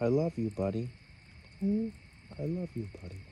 I love you, buddy. Hmm? I love you, buddy.